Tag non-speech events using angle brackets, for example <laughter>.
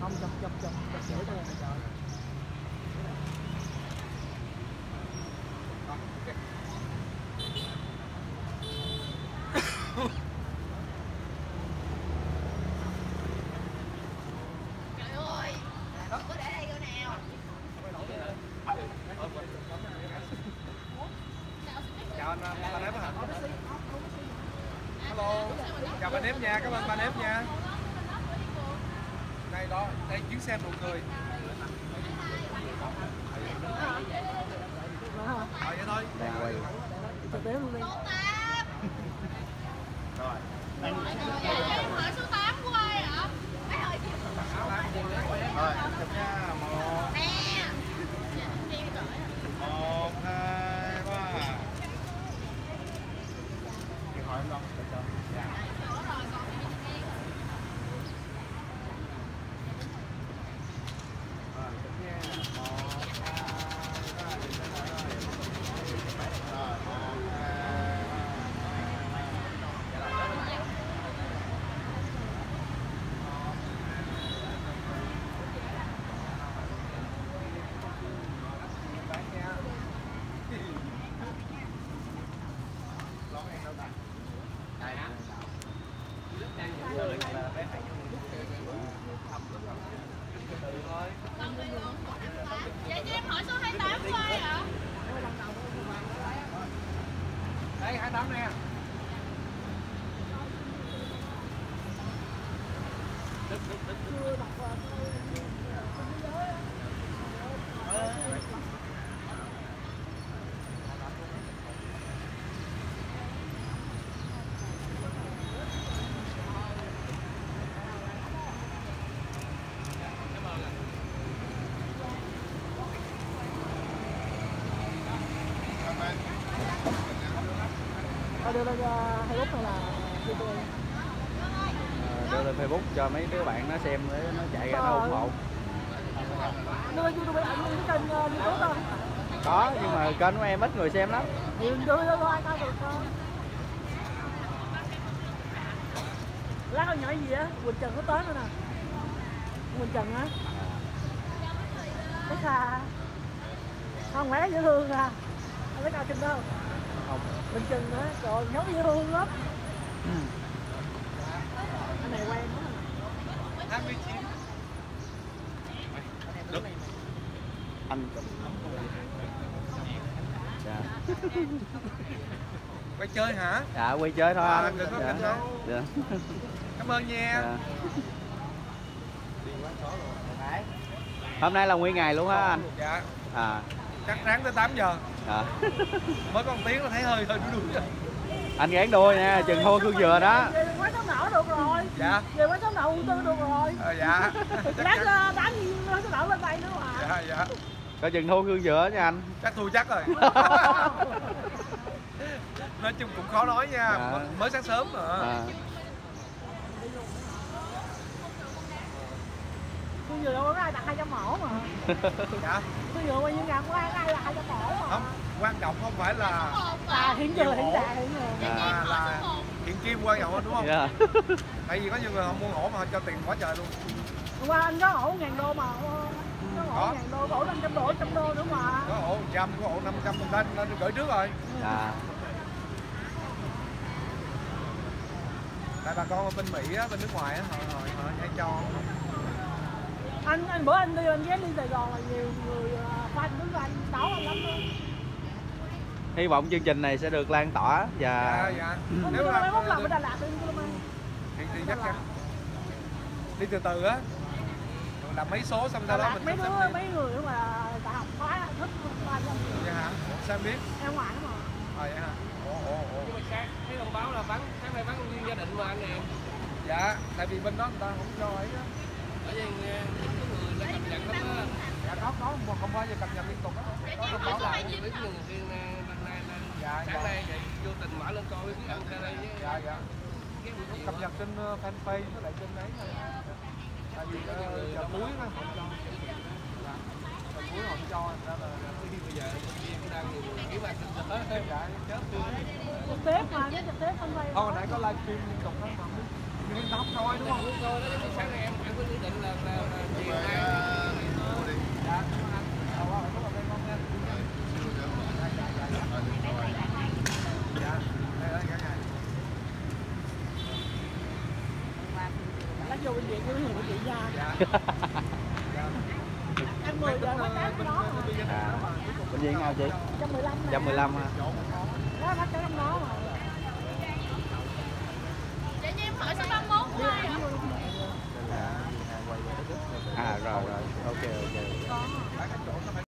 không chụp chụp chụp chụp sửa cho này Trời ơi, có để đây coi nào. chào anh ba nếp hả hello chào ba nếp nha cảm ơn ba nếp nha. Đây đó đây chuyến cười đó hả ờ vậy thôi. Đang quay. Chụp bé luôn đi rồi Hỏi số 8 của ai hả? Mấy hồi chị rồi chụp nha một nè. một hai ba điện thoại em đâu để cho dạ rồi chụp nha một hai ba đi tới rồi rồi một hai bán nha lon em đâu ta đây hả Vậy cho em hỏi số 28 của ai hả? Đây hai tám nè đưa lên lúc hay là Ờ, đưa lên Facebook cho mấy đứa bạn nó xem để nó chạy ra nó ủng hộ đưa lên youtube ảnh cái kênh uh, youtube thôi. Có nhưng mà kênh của em ít người xem lắm. Thì đưa thôi ai coi được uh... lát con nhỏ gì á? Quỳnh trần có tới nữa nè. Quỳnh trần á. Cái xa không phải dễ thương à. Anh cao trình đâu không Bình Trần nữa, trời nhớ dễ thương lắm. Anh này quen hai mươi chín. Anh dạ. <laughs> Quay chơi hả? Dạ quay chơi thôi À, anh. đừng có dạ. dấu. dạ. cảm ơn nha dạ. hôm nay là nguyên ngày luôn hả anh? Dạ. À. Chắc ráng tới 8 giờ dạ <laughs> mới có một tiếng là thấy hơi hơi đuối đuối rồi. Anh gán đua nha chừng thua cương dừa đó. Về quán sống nở được rồi. Dạ. Về quán sống nở ưu tư được rồi. Ờ, dạ. <laughs> Lát chắn. đá gì quán sống nở lên đây nữa mà. Dạ dạ. Coi chừng thua cương dừa nha anh. Chắc thua chắc rồi. <laughs> Nói chung cũng khó nói nha. Dạ. mới, mới sáng sớm mà. À. Tôi vừa đâu có ai đặt 200 mẫu mà. <laughs> Dạ. Tôi vừa bao nhiêu ngàn có ai ai là 200 mẫu mà. Không quan trọng không phải là À hiện giờ hiện tại hiện giờ. Mà là hiện kim quan trọng hơn đúng không? Dạ. <laughs> Tại vì có nhiều người họ mua ổ mà họ cho tiền quá trời luôn. Hôm qua anh có ổ ngàn đô mà Có ổ ngàn đô, ổ 500 đô, 100 đô nữa mà. Có ổ trăm có ổ năm trăm lên lên gửi trước rồi. Dạ. Tại bà con ở bên mỹ á bên nước ngoài á họ họ, họ hay cho anh anh bữa anh đi anh ghé đi Sài Gòn là nhiều người ờ, fan đứng anh đấu anh lắm luôn. Hy vọng chương trình này sẽ được lan tỏa dạ và dạ Hôm nếu là mốt làm ở Đà Lạt đi luôn anh thì, thì chắc chắn. Đi từ từ á. Rồi làm mấy số xong sau đó mình mấy đứa mấy người mà đại học khóa thích ba trăm dạ hả? Sao biết? Em ngoài mà. Ờ vậy hả? Ồ ồ ồ nhưng mà sáng thấy thông báo là vắng sáng nay vắng công viên gia đình mà anh em dạ tại vì bên đó người ta không cho ấy á. Ở đây nghe có người là cập nhật lắm á dạ một không bao giờ cập nhật liên tục. Á có thông báo là là biết người riêng năm nay Dạ, sáng dạ. nay vậy vô tình mở lên coi biết ăn ra đây dạ dạ. Cập nhật trên ờ, fanpage với lại trên đấy thôi. Tại vì giờ cuối nó không cho. dạ. Giờ cuối họ cho ra là bây giờ cũng đang kiếm ăn kinh tế dạ chết trực tiếp mà cái trực tiếp không phải Thôi hồi nãy có livestream liên tục đó mà yên tâm thôi đúng không? Rồi đó sáng nay em em có dự định là là, là chiều nay dạ nhưng mà anh đầu qua rất là quen con nha dạ đây đây cái này Nó vô bệnh viện cái người bệnh viện dạ. Ăn 10 giờ mới tới đó bệnh viện nào chị? 115 nè. 115 ha Đó, nó tới trong đó mà.